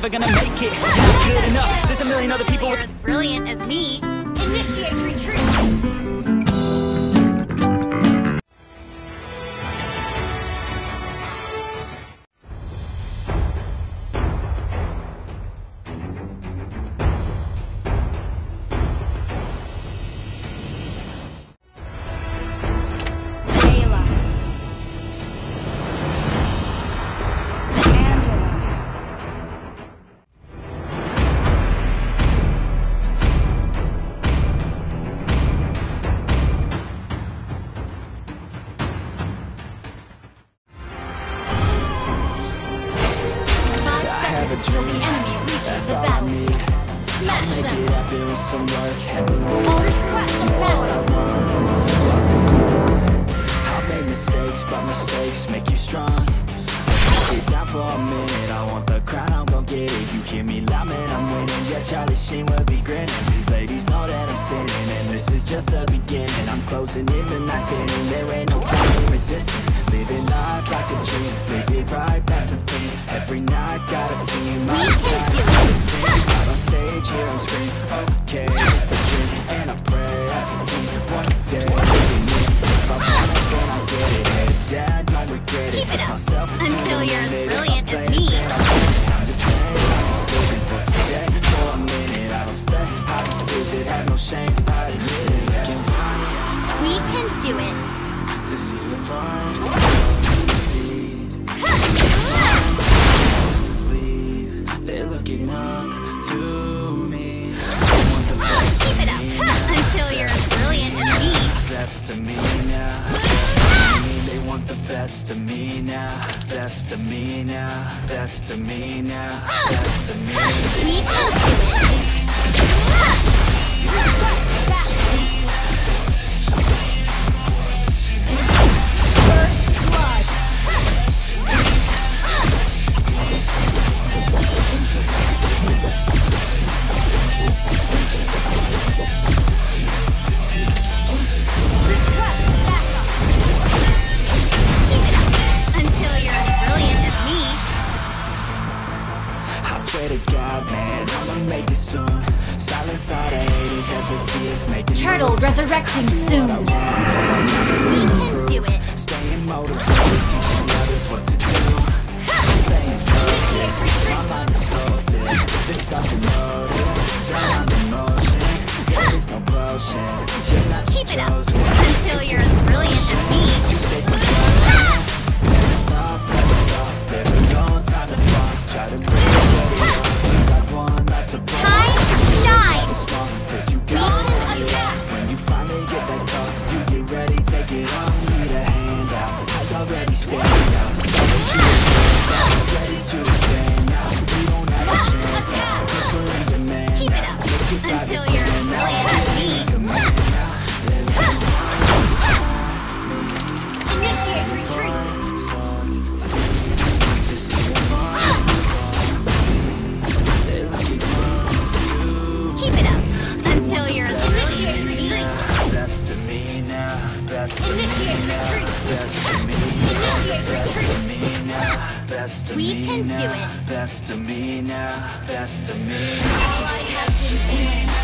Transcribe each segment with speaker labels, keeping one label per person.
Speaker 1: never gonna make it Not good enough, there's a million other people
Speaker 2: You're as brilliant as me. Initiate retreat. Seconds till the enemy reaches the battlefield. Smash
Speaker 1: Make
Speaker 2: them.
Speaker 1: it happen with some work. And
Speaker 2: All request of battle.
Speaker 1: So I'll take it on I'll make mistakes, but mistakes make you strong Get down for a minute, I want the crown, I'm gon' get it. You hear me loud, man, I'm winning. Yeah, Charlie Sheen will be grinning. These ladies know that I'm sinning And this is just the beginning. I'm closing in the night inning There ain't no time in resisting Living life like a dream. Live it right, that's the thing. Every night, got a team.
Speaker 2: We
Speaker 1: I
Speaker 2: can
Speaker 1: got
Speaker 2: it.
Speaker 1: Out on stage, hear 'em scream. Okay, it's a dream. And I pray as a team. One day, we can meet If I
Speaker 2: Keep it up until you're as
Speaker 1: limit. If I
Speaker 2: brilliant as me.
Speaker 1: Best of me now. Best of me now. Best of me now. Best of me.
Speaker 2: It.
Speaker 1: Best of
Speaker 2: We
Speaker 1: me
Speaker 2: can do
Speaker 1: now,
Speaker 2: it.
Speaker 1: best of me now, best of me.
Speaker 2: All I have been doing.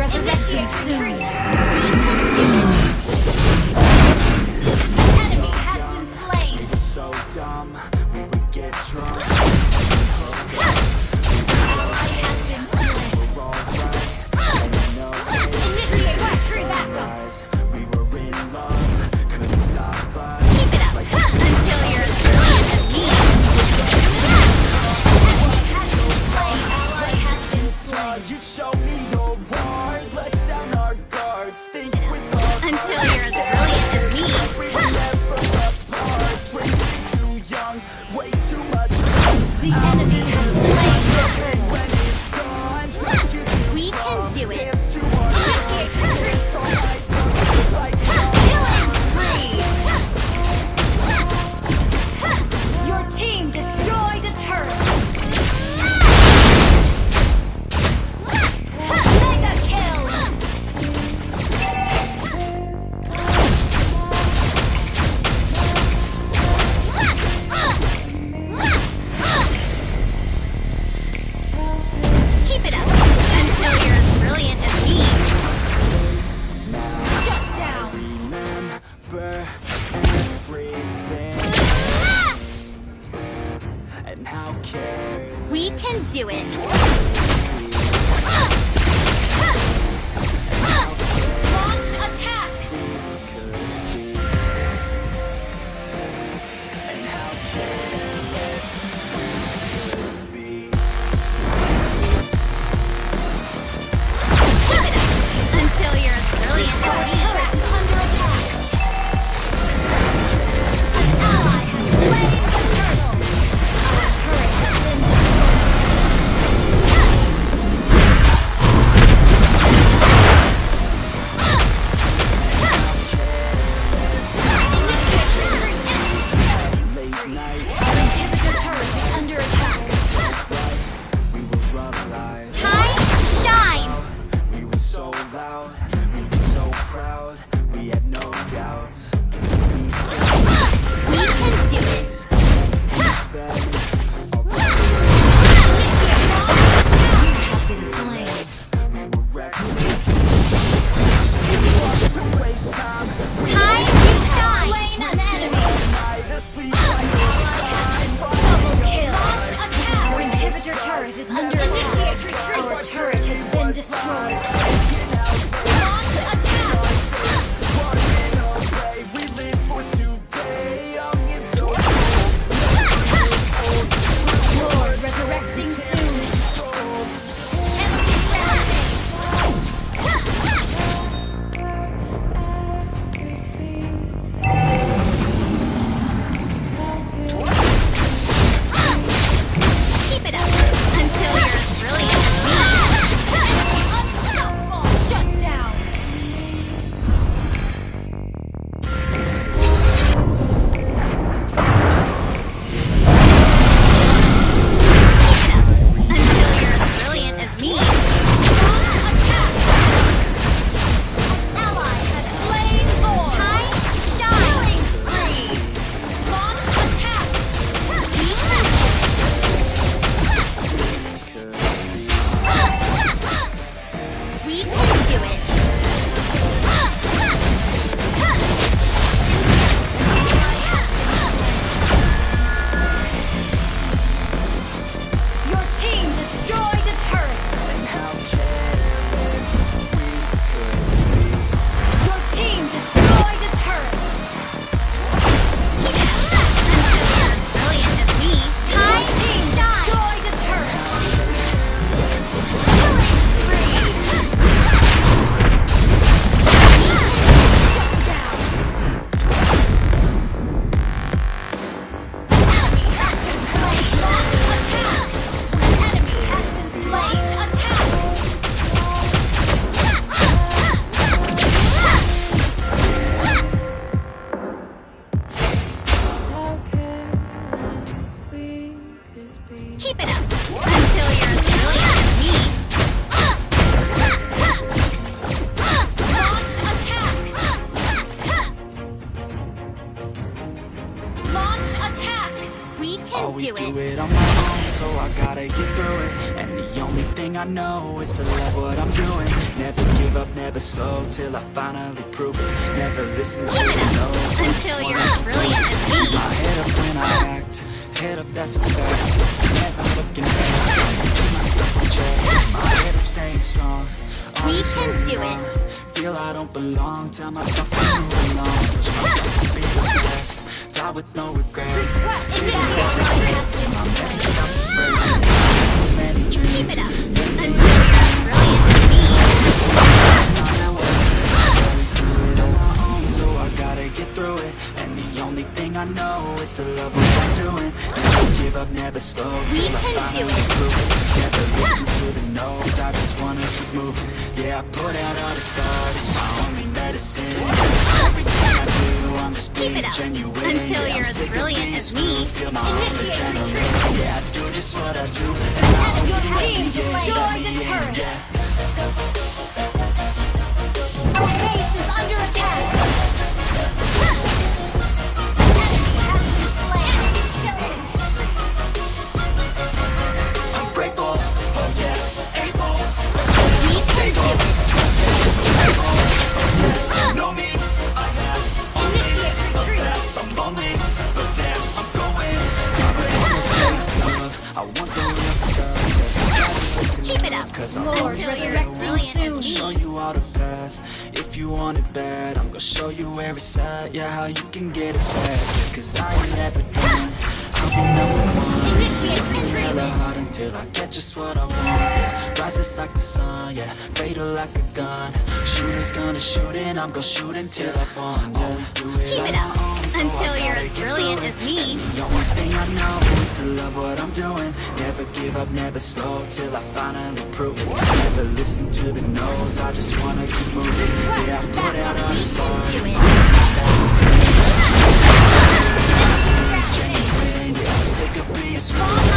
Speaker 1: resurrection soon. An enemy has been slain. So dumb.
Speaker 2: Always
Speaker 1: do it.
Speaker 2: on my own, so I gotta get through it. And the only thing I know is to love what I'm doing. Never give up, never slow till I finally prove it. Never listen to
Speaker 1: Keep
Speaker 2: the
Speaker 1: up
Speaker 2: no's.
Speaker 1: Until you're brilliant me.
Speaker 2: My head up when I act, head up that's a fact. Never looking back, keep myself on track. My head up staying strong.
Speaker 1: We can do it.
Speaker 2: Feel I don't belong, tell my thoughts to move along. Push myself to be the best, die with no regrets.
Speaker 1: Initiate
Speaker 2: My message starts to spread. So many dreams.
Speaker 1: Keep it up until you're brilliant as me.
Speaker 2: Always do it on my own, so I gotta get through it. And the only thing I know is to love what I'm doing. Never give up, never slow
Speaker 1: We can do it.
Speaker 2: Never listen to the no's, I just wanna keep moving. Yeah, I put out all art, it's my only medicine.
Speaker 1: Keep it up until you're as brilliant as me. Initiate
Speaker 2: adrenaline. Yeah, do just what I do,
Speaker 1: team destroyed the turret.
Speaker 2: Cause I'm
Speaker 1: Lord,
Speaker 2: until
Speaker 1: you're
Speaker 2: you're
Speaker 1: as brilliant as
Speaker 2: Show you all the path. If you want it bad, I'm gonna show you every side. Yeah, how you can get it back. Cause I ain't never done. I'll be number one.
Speaker 1: Initiate retreat.
Speaker 2: Hella hard until I get just what I want. Yeah, rises like the sun. Yeah, fatal like a gun. Shooters gonna shoot and I'm gonna shoot until I fall. Always do it
Speaker 1: Keep it up
Speaker 2: own, so
Speaker 1: until you're as brilliant as me.
Speaker 2: The only thing I know is to love what I'm doing. Never give up, never slow till I finally prove it. Never listen to the no's, I just wanna keep moving. Yeah, I put out all the
Speaker 1: We
Speaker 2: stars.
Speaker 1: can do it.
Speaker 2: Genuine, yeah, I'm sick of being screwed.